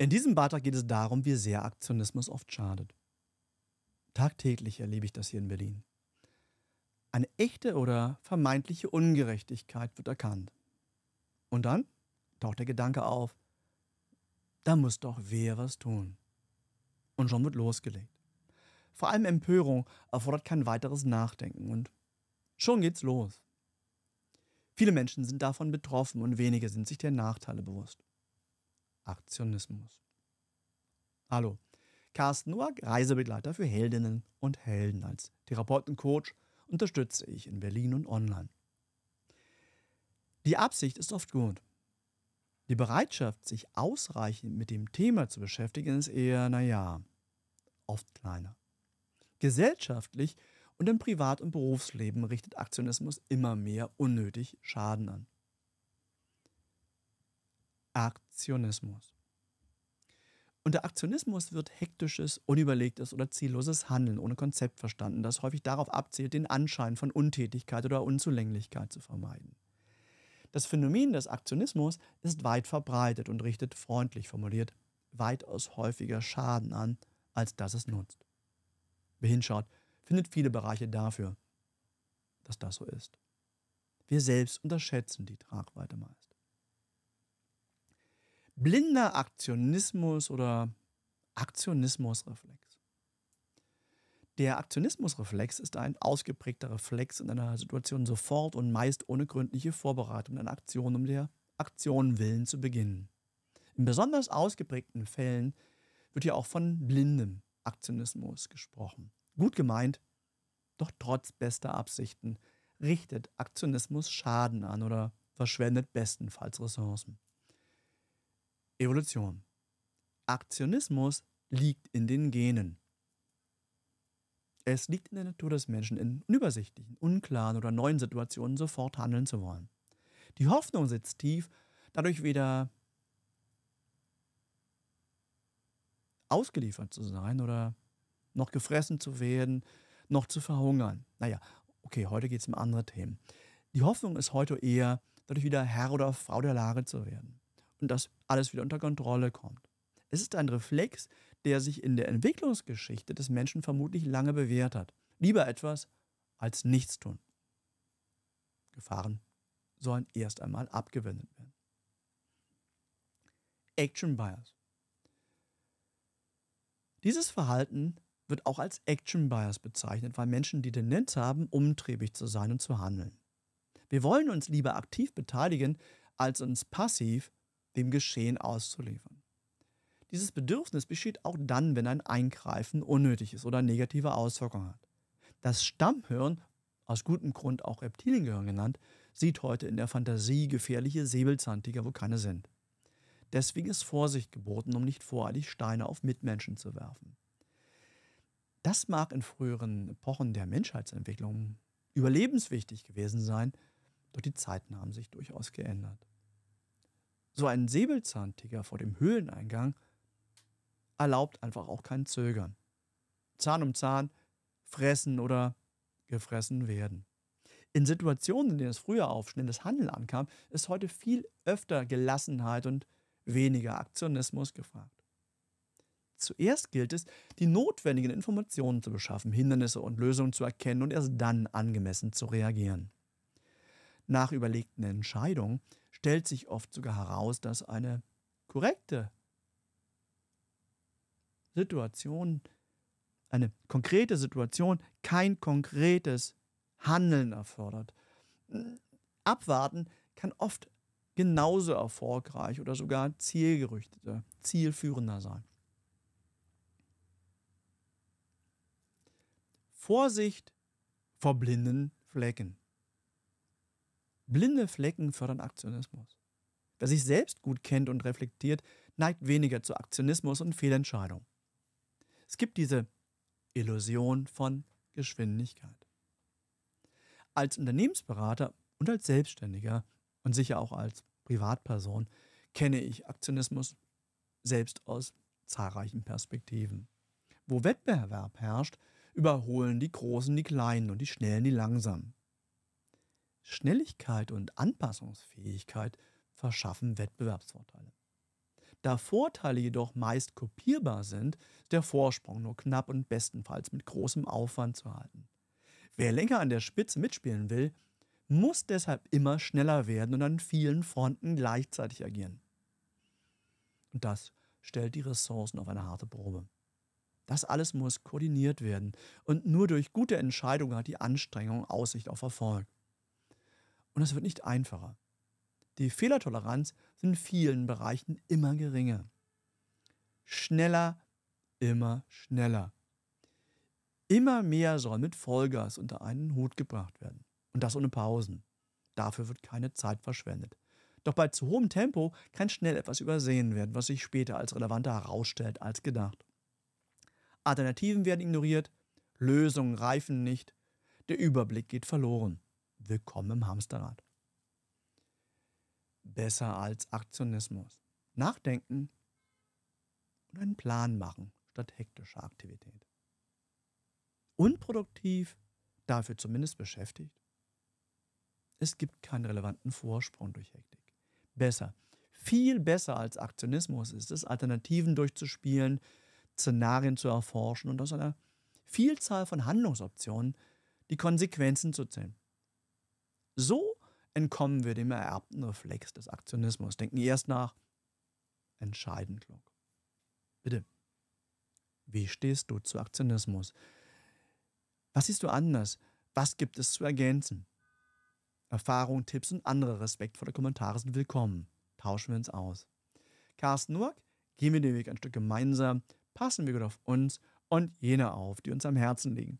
In diesem Beitrag geht es darum, wie sehr Aktionismus oft schadet. Tagtäglich erlebe ich das hier in Berlin. Eine echte oder vermeintliche Ungerechtigkeit wird erkannt. Und dann taucht der Gedanke auf, da muss doch wer was tun. Und schon wird losgelegt. Vor allem Empörung erfordert kein weiteres Nachdenken und schon geht's los. Viele Menschen sind davon betroffen und wenige sind sich der Nachteile bewusst. Aktionismus. Hallo, Carsten Noack, Reisebegleiter für Heldinnen und Helden. Als Therapeutencoach unterstütze ich in Berlin und online. Die Absicht ist oft gut. Die Bereitschaft, sich ausreichend mit dem Thema zu beschäftigen, ist eher, naja, oft kleiner. Gesellschaftlich und im Privat- und Berufsleben richtet Aktionismus immer mehr unnötig Schaden an. Aktionismus. Unter Aktionismus wird hektisches, unüberlegtes oder zielloses Handeln ohne Konzept verstanden, das häufig darauf abzielt, den Anschein von Untätigkeit oder Unzulänglichkeit zu vermeiden. Das Phänomen des Aktionismus ist weit verbreitet und richtet, freundlich formuliert, weitaus häufiger Schaden an, als dass es nutzt. Wer hinschaut, findet viele Bereiche dafür, dass das so ist. Wir selbst unterschätzen die Tragweite meist. Blinder Aktionismus oder Aktionismusreflex. Der Aktionismusreflex ist ein ausgeprägter Reflex in einer Situation sofort und meist ohne gründliche Vorbereitung einer Aktion, um der Aktion willen zu beginnen. In besonders ausgeprägten Fällen wird hier auch von blindem Aktionismus gesprochen. Gut gemeint, doch trotz bester Absichten richtet Aktionismus Schaden an oder verschwendet bestenfalls Ressourcen. Evolution. Aktionismus liegt in den Genen. Es liegt in der Natur des Menschen, in unübersichtlichen, unklaren oder neuen Situationen sofort handeln zu wollen. Die Hoffnung sitzt tief, dadurch weder ausgeliefert zu sein oder noch gefressen zu werden, noch zu verhungern. Naja, okay, heute geht es um andere Themen. Die Hoffnung ist heute eher, dadurch wieder Herr oder Frau der Lage zu werden und dass alles wieder unter Kontrolle kommt. Es ist ein Reflex, der sich in der Entwicklungsgeschichte des Menschen vermutlich lange bewährt hat. Lieber etwas als nichts tun. Gefahren sollen erst einmal abgewendet werden. Action Bias. Dieses Verhalten wird auch als Action Bias bezeichnet, weil Menschen die Tendenz haben, umtriebig zu sein und zu handeln. Wir wollen uns lieber aktiv beteiligen, als uns passiv dem Geschehen auszuliefern. Dieses Bedürfnis besteht auch dann, wenn ein Eingreifen unnötig ist oder negative Auswirkungen hat. Das Stammhirn, aus gutem Grund auch Reptiliengehirn genannt, sieht heute in der Fantasie gefährliche Säbelzahntiger, wo keine sind. Deswegen ist Vorsicht geboten, um nicht voreilig Steine auf Mitmenschen zu werfen. Das mag in früheren Epochen der Menschheitsentwicklung überlebenswichtig gewesen sein, doch die Zeiten haben sich durchaus geändert. So ein Säbelzahntiger vor dem Höhleneingang erlaubt einfach auch kein Zögern. Zahn um Zahn, fressen oder gefressen werden. In Situationen, in denen es früher auf schnelles Handeln ankam, ist heute viel öfter Gelassenheit und weniger Aktionismus gefragt. Zuerst gilt es, die notwendigen Informationen zu beschaffen, Hindernisse und Lösungen zu erkennen und erst dann angemessen zu reagieren. Nach überlegten Entscheidungen stellt sich oft sogar heraus, dass eine korrekte Situation, eine konkrete Situation kein konkretes Handeln erfordert. Abwarten kann oft genauso erfolgreich oder sogar zielgerichteter, zielführender sein. Vorsicht vor blinden Flecken. Blinde Flecken fördern Aktionismus. Wer sich selbst gut kennt und reflektiert, neigt weniger zu Aktionismus und Fehlentscheidung. Es gibt diese Illusion von Geschwindigkeit. Als Unternehmensberater und als Selbstständiger und sicher auch als Privatperson kenne ich Aktionismus selbst aus zahlreichen Perspektiven. Wo Wettbewerb herrscht, überholen die Großen die Kleinen und die Schnellen die Langsamen. Schnelligkeit und Anpassungsfähigkeit verschaffen Wettbewerbsvorteile. Da Vorteile jedoch meist kopierbar sind, ist der Vorsprung nur knapp und bestenfalls mit großem Aufwand zu halten. Wer länger an der Spitze mitspielen will, muss deshalb immer schneller werden und an vielen Fronten gleichzeitig agieren. Und das stellt die Ressourcen auf eine harte Probe. Das alles muss koordiniert werden und nur durch gute Entscheidungen hat die Anstrengung Aussicht auf Erfolg. Und es wird nicht einfacher. Die Fehlertoleranz ist in vielen Bereichen immer geringer. Schneller, immer schneller. Immer mehr soll mit Vollgas unter einen Hut gebracht werden. Und das ohne Pausen. Dafür wird keine Zeit verschwendet. Doch bei zu hohem Tempo kann schnell etwas übersehen werden, was sich später als relevanter herausstellt als gedacht. Alternativen werden ignoriert, Lösungen reifen nicht, der Überblick geht verloren. Willkommen im Hamsterrad. Besser als Aktionismus. Nachdenken und einen Plan machen statt hektischer Aktivität. Unproduktiv, dafür zumindest beschäftigt. Es gibt keinen relevanten Vorsprung durch Hektik. Besser, viel besser als Aktionismus ist es, Alternativen durchzuspielen, Szenarien zu erforschen und aus einer Vielzahl von Handlungsoptionen die Konsequenzen zu ziehen. So entkommen wir dem ererbten Reflex des Aktionismus. Denken erst nach, entscheiden klug. Bitte, wie stehst du zu Aktionismus? Was siehst du anders? Was gibt es zu ergänzen? Erfahrungen, Tipps und andere respektvolle Kommentare sind willkommen. Tauschen wir uns aus. Carsten Nurk, gehen wir den Weg ein Stück gemeinsam, passen wir gut auf uns und jene auf, die uns am Herzen liegen.